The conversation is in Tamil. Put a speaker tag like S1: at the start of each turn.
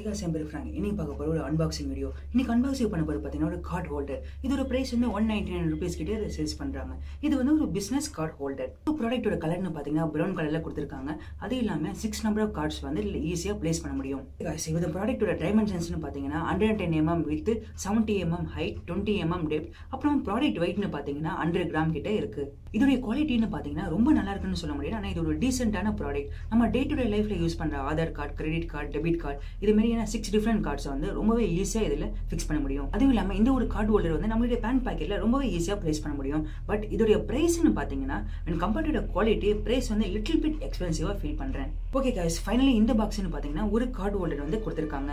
S1: ஹை காஸ் என் பேர் ஃப்ராங்க் இன்னைக்கு பார்க்க போகிற ஒரு அன்பாக்சிங் வீடியோ இன்னைக்கு அன்பாக்சிங் பண்ண போகிற பார்த்தீங்கன்னா ஒரு கார்ட் ஹோல்டர் இதோட பிரைஸ் வந்து ஒன் நைன்டி நைன் ருபீஸ் கிட்டே சேல்ஸ் பண்ணுறாங்க இது வந்து ஒரு பிஸ்னஸ் கார்ட் ஹோல்டர் ப்ராடக்ட்டோட கலர்னு பார்த்தீங்கன்னா ப்ரௌன் கலரில் கொடுத்துருக்காங்க. அது இல்லாமல் சிக்ஸ் நம்பர் ஆஃப் கார்ட்ஸ் வந்து இதில் ஈஸியாக பிளேஸ் பண்ண முடியும். Guys, இந்த ப்ராடக்ட்டோட டைமென்ஷன்ஸ்னு பார்த்தீங்கன்னா hundred ten mm with seventy mm height twenty mm depth அப்புறம் ப்ராடக்ட் வெயிட்னு பார்த்தீங்கன்னா ஹண்ட்ரட் கிராம் கிட்ட இருக்கு. இதோடைய குவாலிட்டின்னு பார்த்தீங்கன்னா ரொம்ப நல்லா இருக்குன்னு சொல்ல முடியாது. ஆனால் இது ஒரு டீசென்டான ப்ராடக்ட் நம்ம டே டு டே லைஃப்ல யூஸ் பண்ணுற Aadhaar card credit card debit card இதுமாரி மாதிரியான சிக்ஸ் டிஃப்ரெண்ட் கார்ட்ஸை வந்து ரொம்பவே ஈஸியாக இதில் ஃபிக்ஸ் பண்ண முடியும். அதுவும் இல்லாமல் இந்த ஒரு கார்டு ஹோல்டர் வந்து நம்மளுடைய பேன் பாக்கெட்ல ரொம்பவே ஈஸியாக ப்ளேஸ் பண்ண முடியும். பட் இதோடைய ப்ரைஸ்னு பார்த்தீங்கன்னா அண்ட் கம்பெனியோட குவாலிட்டி ப்ரைஸ் வந்து லிட்டில் பிட் எக்ஸ்பென்சிவாக ஃபீல் பண்ணுறேன் ஓகே கைஸ் ஃபைனலி இந்த பாக்ஸ்னு பார்த்தீங்கன்னா ஒரு கார்டு ஹோல்டர் வந்து கொடுத்துருக்காங்க.